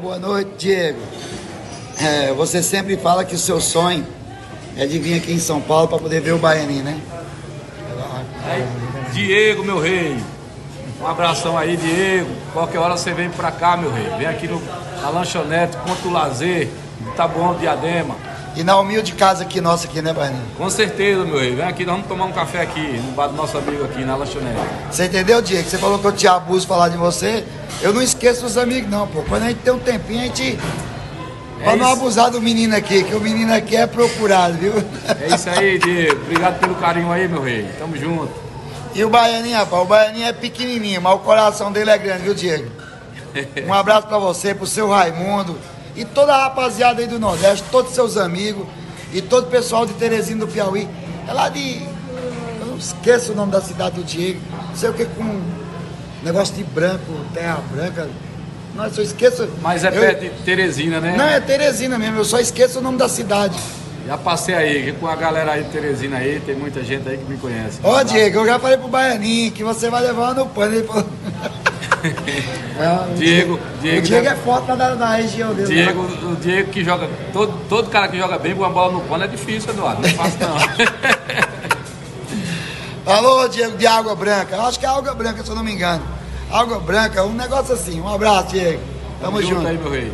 Boa noite, Diego. É, você sempre fala que o seu sonho é de vir aqui em São Paulo para poder ver o Baianinho, né? Diego, meu rei. Um abração aí, Diego. Qualquer hora você vem pra cá, meu rei. Vem aqui no, na lanchonete, Ponto Lazer, tá bom, Diadema. E na humilde casa aqui nossa aqui, né, Baianinho? Com certeza, meu rei. Vem aqui, nós vamos tomar um café aqui, no bar do nosso amigo aqui, na lanchonete. Você entendeu, Diego? Você falou que eu te abuso falar de você. Eu não esqueço os amigos, não, pô. Quando a gente tem um tempinho, a gente. É pra não abusar do menino aqui, que o menino aqui é procurado, viu? É isso aí, Diego. Obrigado pelo carinho aí, meu rei. Tamo junto. E o Baianinho, rapaz, o Baianinho é pequenininho, mas o coração dele é grande, viu, Diego? Um abraço pra você, pro seu Raimundo e toda a rapaziada aí do Nordeste, todos os seus amigos e todo o pessoal de Teresina do Piauí. É lá de. Eu não esqueço o nome da cidade do Diego, não sei o que com negócio de branco, terra branca. Nossa, eu esqueço. Mas é eu- perto de Teresina, né? Não, é Teresina mesmo, eu só esqueço o nome da cidade. Já passei aí, com a galera aí de Teresina aí, tem muita gente aí que me conhece. Ó, Diego, eu já falei pro Baianinho que você vai levar no pano. Ele falou. É, Diego, Diego, o Diego né? é forte da, da região dele. Diego, o Diego que joga. Todo, todo cara que joga bem com a bola no pano é difícil, Eduardo. Não é fácil não. Alô, Diego de Água Branca. Eu acho que é Água Branca, se eu não me engano. Água Branca, um negócio assim. Um abraço, Diego. Tamo junto. aí, meu rei.